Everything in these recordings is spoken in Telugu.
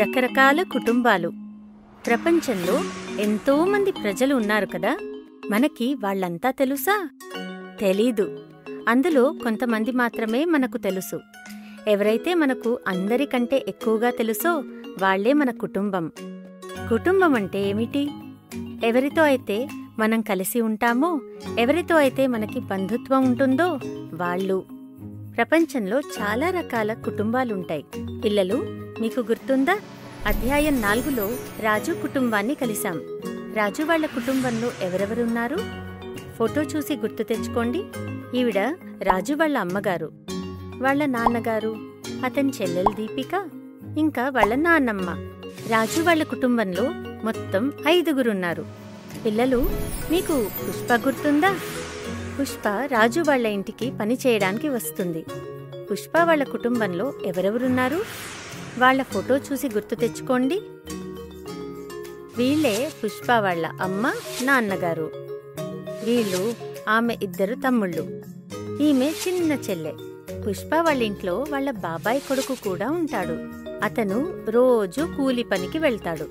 రకరకాల కుటుంబాలు. ప్రపంచంలో ఎంతో మంది ప్రజలు ఉన్నారు కదా? మనకి వాళ్ళంతా తెలుసా? తెలీదు. అందులో కొంతమంది మాత్రమే మనకు తెలుసు. ఎవరైతే మనకు అందరికంటే ఎక్కువగా తెలుసో వాళ్ళే మన కుటుంబం. కుటుంబం అంటే ఏమిటి? ఎవరితో అయితే మనం కలిసి ఉంటామో ఎవరితో అయితే మనకి బంధుత్వం ఉంటుందో వాళ్ళు. ప్రపంచంలో చాలా రకాల కుటుంబాలుంటాయి. పిల్లలు మీకు గుర్తుందా? అధ్యాయం నాలుగులో రాజు కుటుంబాన్ని కలిశాం. రాజు వాళ్ళ కుటుంబంలో ఎవరెవరున్నారు? ఫోటో చూసి గుర్తు తెచ్చుకోండి. ఈవిడ రాజు వాళ్ళ అమ్మగారు. వాళ్ళ నాన్నగారు అతని చెల్లెలు దీపిక ఇంకా వాళ్ళ నాన్నమ్మ. రాజు వాళ్ళ కుటుంబంలో మొత్తం ఐదుగురున్నారు. పిల్లలు మీకు పుష్ప గుర్తుందా? పుష్ప రాజు వాళ్ళ ఇంటికి పని చేయడానికి వస్తుంది. పుష్ప వాళ్ళ కుటుంబంలో ఎవరెవరున్నారు? వాళ్ళ ఫోటో చూసి గుర్తు తెచ్చుకోండి. వీళ్ళే పుష్ప వాళ్ళ అమ్మ నాన్నగారు. వీళ్ళు ఆమె ఇద్దరు తమ్ముళ్ళు. ఈమె చిన్న చెల్లె. పుష్ప వాళ్ళ ఇంట్లో వాళ్ళ బాబాయ్ కొడుకు కూడా ఉంటాడు. అతను రోజు కూలి పనికి వెళ్తాడు.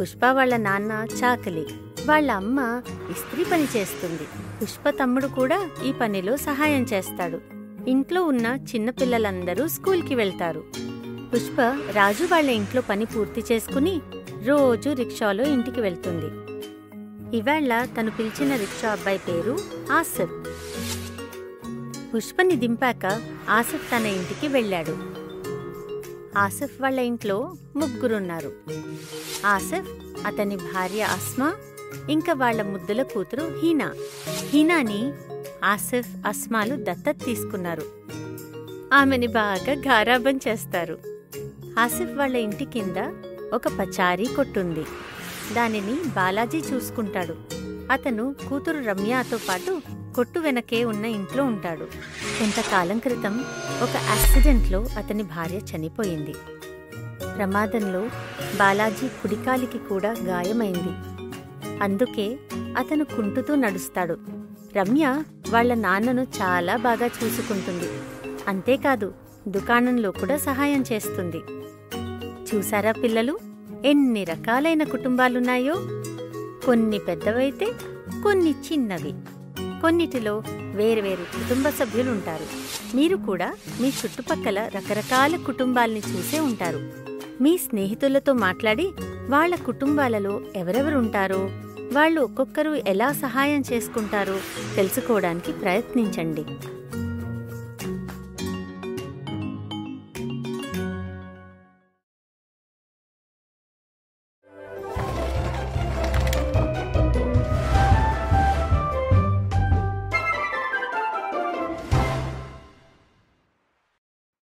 పుష్ప వాళ్ళ నాన్న చాకలి. వాళ్ళ అమ్మ ఇస్త్రీ పని చేస్తుంది. పుష్ప తమ్ముడు కూడా ఈ పనిలో సహాయం చేస్తాడు. ఇంట్లో ఉన్న చిన్న పిల్లలందరూ స్కూల్కి వెళ్తారు. పుష్ప రాజు వాళ్ళ ఇంట్లో పని పూర్తి చేసుకుని రోజు రిక్షాలో ఇంటికి వెళ్తుంది. ఇవాళ తను పిలిచిన రిక్షా అబ్బాయి పేరు ఆసిఫ్. పుష్పని దింపాక ఆసిఫ్ తన ఇంటికి వెళ్ళాడు. ఆసిఫ్ వాళ్ళ ఇంట్లో ముగ్గురున్నారు. ఆసిఫ్ అతని భార్య అస్మా ఇంకా వాళ్ళ ముద్దుల కూతురు హీనా. హీనాని ఆసిఫ్ అస్మాలు దత్తత తీసుకున్నారు. ఆమెని బాగా గారాబం చేస్తారు. ఆసిఫ్ వాళ్ళ ఇంటి కింద ఒక పచారీ కొట్టుంది. దానిని బాలాజీ చూసుకుంటాడు. అతను కూతురు రమ్యతో పాటు కొట్టు వెనకే ఉన్న ఇంట్లో ఉంటాడు. కొంతకాలం క్రితం ఒక యాక్సిడెంట్లో అతని భార్య చనిపోయింది. ప్రమాదంలో బాలాజీ కుడికాలికి కూడా గాయమైంది. అందుకే అతను కుంటుతూ నడుస్తాడు. రమ్య వాళ్ళ నాన్నను చాలా బాగా చూసుకుంటుంది. అంతేకాదు దుకాణంలో కూడా సహాయం చేస్తుంది. చూసారా పిల్లలు? ఎన్ని రకాలైన కుటుంబాలున్నాయో? కొన్ని పెద్దవైతే కొన్ని చిన్నవి. కొన్నిటిలో వేరువేరు కుటుంబ సభ్యులుంటారు. మీరు కూడా మీ చుట్టుపక్కల రకరకాల కుటుంబాల్ని చూసే ఉంటారు. మీ స్నేహితులతో మాట్లాడి వాళ్ళ కుటుంబాలలో ఎవరెవరుంటారో? వాళ్ళు ఒక్కొక్కరు ఎలా సహాయం చేసుకుంటారో తెలుసుకోవడానికి ప్రయత్నించండి.